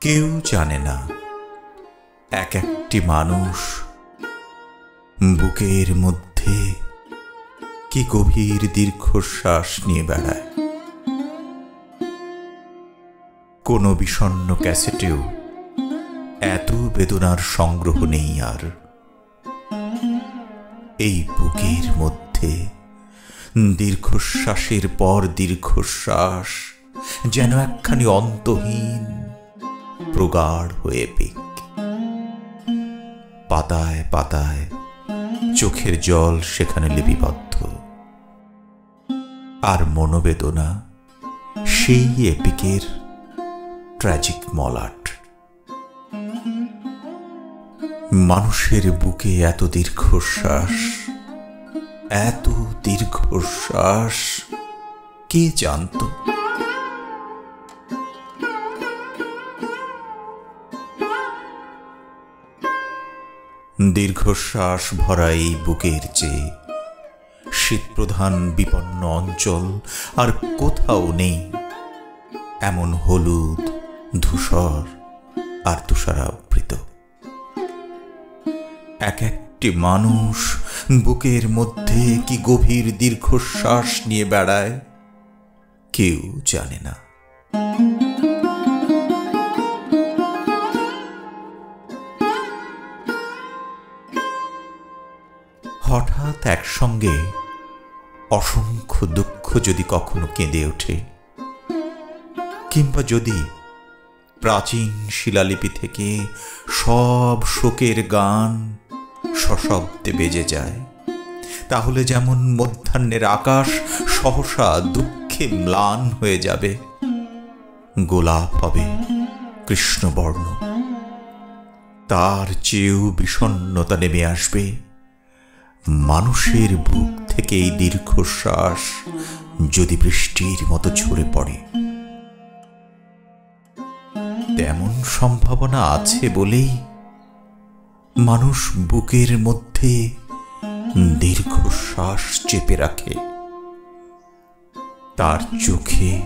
কেউ জানে না। এক একটি মানুষ বুকের মধ্যে কি গভীর দীর্ঘশ্বাস নিয়ে বেড়ায়। কোনো বিষণ্ন ক্যাসেটেও এত বেদনার সংগ্রহ নেই আর। এই বুকের মধ্যে দীর্ঘশ্বাসের পর দীর্ঘশ্বাস যেন একখানি অন্তহীন প্রগাঢ় হয়ে পেক। পাতায় পাতায় চোখের জল সেখানে লিপিবদ্ধ। আর মনোবেদনা সেই এপিকের ট্র্যাজিক মলাট। মানুষের বুকে এত দীর্ঘশ্বাস এত দীর্ঘশ্বাস, কে জানত? দীর্ঘশ্বাস ভরা এই বুকের চেয়ে শীতপ্রধান বিপন্ন অঞ্চল আর কোথাও নেই এমন হলুদ, ধূসর আর তুষারাবৃত। এক একটি মানুষ বুকের মধ্যে কি গভীর দীর্ঘশ্বাস নিয়ে বেড়ায়, কেউ জানে না। একসঙ্গে অসংখ্য দুঃখ যদি কখনো কেঁদে ওঠে, কিংবা যদি প্রাচীন শিলালিপি থেকে সব শোকের গান সশব্দে বেজে যায়, তাহলে যেমন মধ্যাহ্নের আকাশ সহসা দুঃখে ম্লান হয়ে যাবে, গোলাপ হবে কৃষ্ণবর্ণ, তার চেয়েও বিষণ্নতা নেমে আসবে। মানুষের বুক থেকে এই দীর্ঘশ্বাস যদি বৃষ্টির মতো ঝরে পড়ে। তেমন সম্ভাবনা আছে বলেই মানুষ বুকের মধ্যে দীর্ঘশ্বাস চেপে রাখে। তার চোখে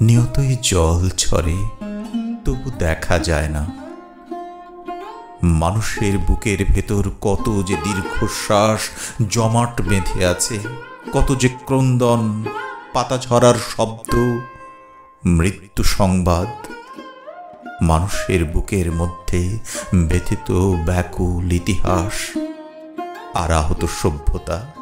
নিয়তই জল ছড়ে, তবু দেখা যায় না। মানুষের বুকের ভেতর কত যে দীর্ঘশ্বাস জমাট বেঁধে আছে, কত যে ক্রন্দন পাতা ঝরার শব্দ, মৃত্যু সংবাদ। মানুষের বুকের মধ্যে ব্যথিত ব্যাকুল ইতিহাস আর আহত সভ্যতা,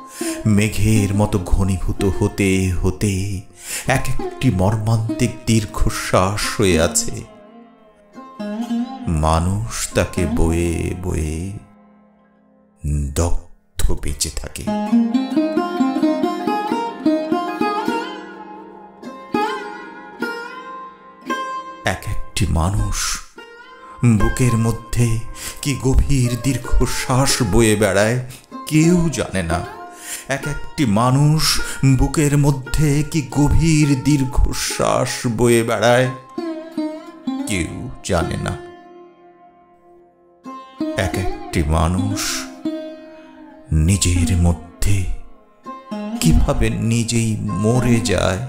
মেঘের মতো ঘনীভূত হতে হতে এক একটি মর্মান্তিক দীর্ঘশ্বাস হয়ে আছে। মানুষ তাকে বয়ে বয়ে দগ্ধ বেঁচে থাকে। এক একটি মানুষ বুকের মধ্যে কি গভীর দীর্ঘশ্বাস বয়ে বেড়ায় কেউ জানে না। এক একটি মানুষ বুকের মধ্যে কি গভীর দীর্ঘশ্বাস বয়ে বেড়ায় কেউ জানে না। এক একটি মানুষ নিজের মধ্যে কীভাবে নিজেই মরে যায়?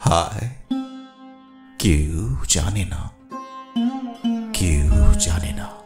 হায়, কেউ জানে না, কেউ জানে না।